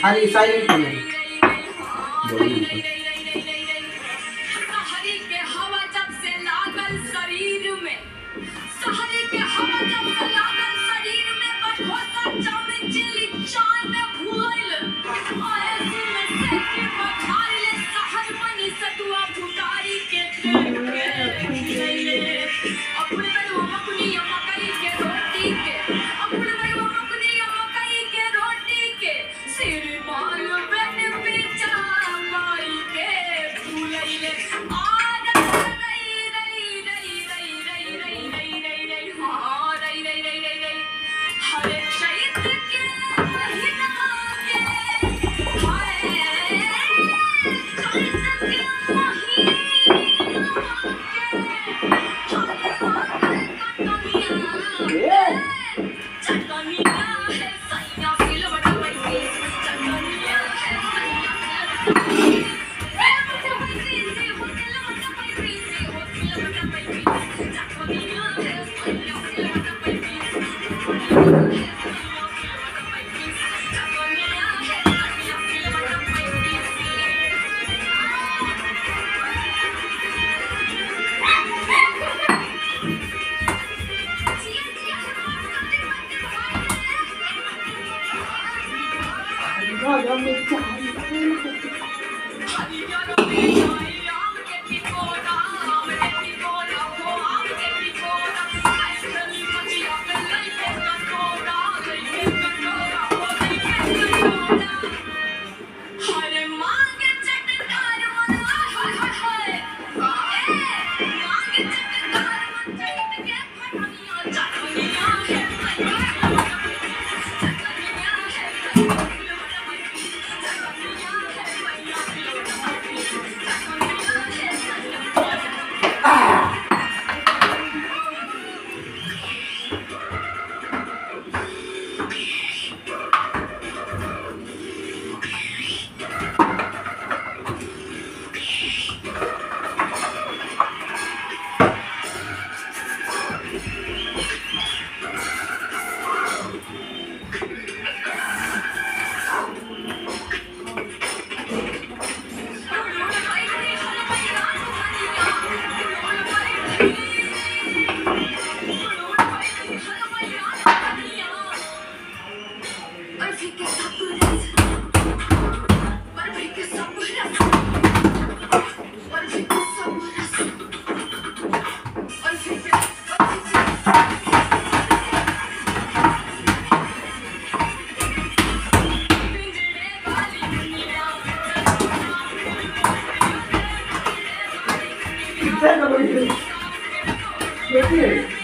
Hari silent na. Wow, don't make that. Pega, Luiz. Meu filho.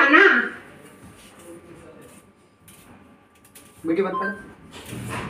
रहा ना video बंद